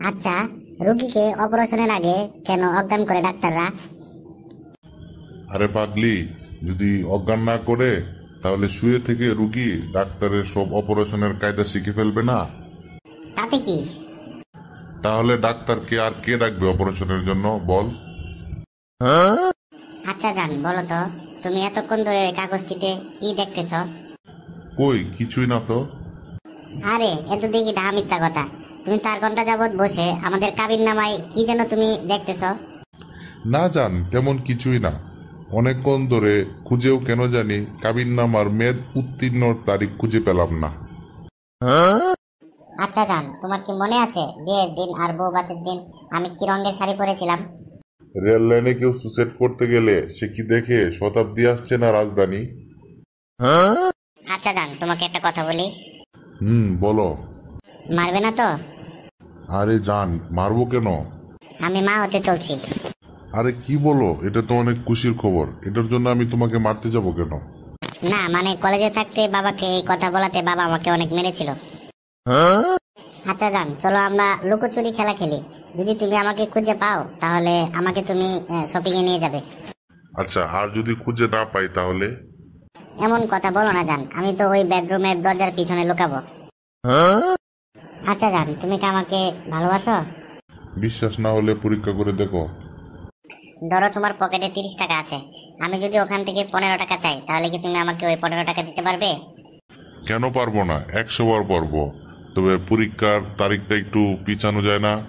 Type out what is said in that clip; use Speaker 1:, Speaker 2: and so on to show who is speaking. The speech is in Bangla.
Speaker 1: আচ্ছা রুগীকে অপারেশনের আগে কেন অজ্ঞান করে ডাক্তাররা?
Speaker 2: আরে পাগলি যদি অজ্ঞান না করে তাহলে শুয়ে থেকে রুগী ডাক্তারের সব অপারেশনের কায়দা শিখে ফেলবে না?
Speaker 1: তাতে কি?
Speaker 2: তাহলে ডাক্তারকে আর কে রাখবে অপারেশনের জন্য বল?
Speaker 1: আচ্ছা জান বলো তো তুমি এতক্ষণ ধরে কাগজটিতে কি দেখতেছ?
Speaker 2: কই কিছুই না তো।
Speaker 1: আরে এত দেখি ঢা মিথ্যা কথা। তুমি চার ঘণ্টা যাবত বসে আমাদের কাবিন নামায় কি যেন তুমি দেখতেছ?
Speaker 2: না জান তেমন কিছুই না। অনেকক্ষণ ধরে খুঁজেও কেন জানি কাবিন নামার মেদ উত্তীর্ণ তারিখ খুঁজে পেলাম না।
Speaker 1: আচ্ছা জান তোমার কি মনে আছে বিয়ের দিন আর বউ বাতের দিন আমি কি রঙের শাড়ি পরেছিলাম?
Speaker 2: রেল লাইনে কেউ সুসেট করতে গেলে সে কি দেখে শতাব্দী আসছে না রাজধানী?
Speaker 1: আচ্ছা জান তোমাকে একটা কথা বলি।
Speaker 2: হুম বলো।
Speaker 1: মারবে না তো?
Speaker 2: আরে জান মারবো কেন?
Speaker 1: আমি মা হতে চলছি।
Speaker 2: আরে কি বলো এটা তো অনেক খুশির খবর। এটার জন্য আমি তোমাকে মারতে যাব কেন?
Speaker 1: না মানে কলেজে থাকতে বাবাকে এই কথা বলাতে বাবা আমাকে অনেক মেরেছিল। আচ্ছা জান চলো আমরা লুকোচুরি খেলা খেলি। যদি তুমি আমাকে খুঁজে পাও তাহলে আমাকে তুমি শপিং এ নিয়ে যাবে।
Speaker 2: আচ্ছা আর যদি খুঁজে না পাই তাহলে?
Speaker 1: এমন কথা বলো না জান আমি তো ওই বেডরুমের দরজার পিছনে লুকাবো। আচ্ছা জান তুমি কি আমাকে ভালোবাসো?
Speaker 2: বিশ্বাস না হলে পরীক্ষা করে দেখো।
Speaker 1: ধরো তোমার পকেটে তিরিশ টাকা আছে। আমি যদি ওখান থেকে পনেরো টাকা চাই তাহলে কি তুমি আমাকে ওই পনেরো টাকা দিতে পারবে?
Speaker 2: কেন পারব না? একশো বার পারব। তবে পরীক্ষার তারিখটা একটু পিছানো যায় না।